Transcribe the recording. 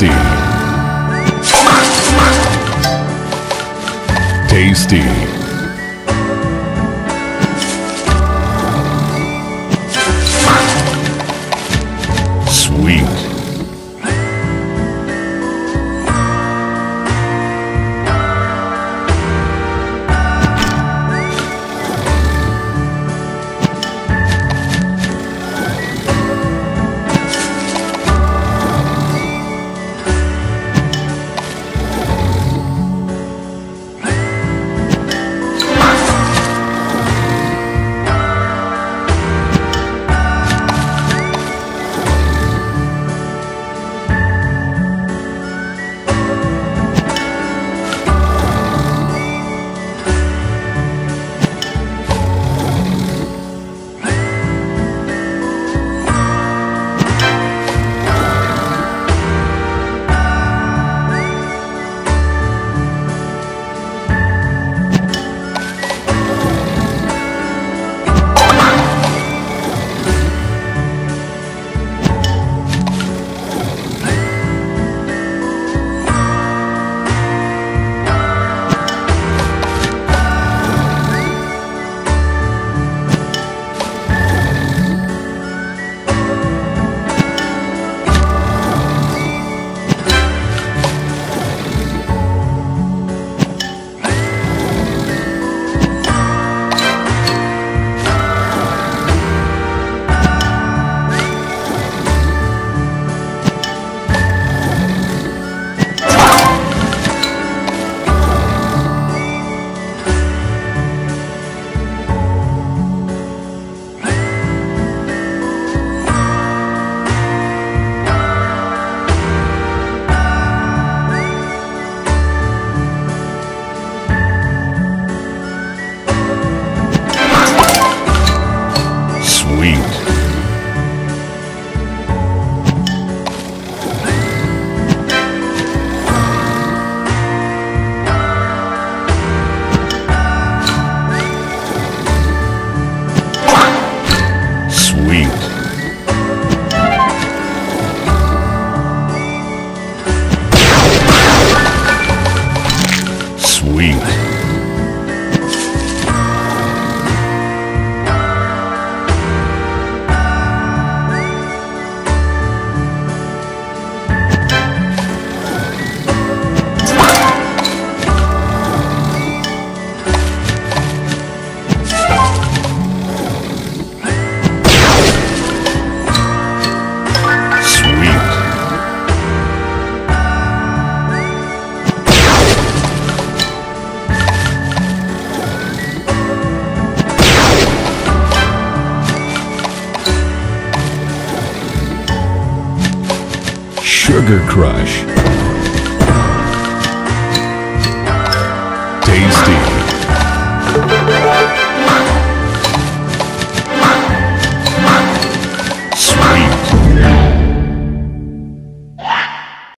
Tasty. Tasty. Sugar Crush. Tasty.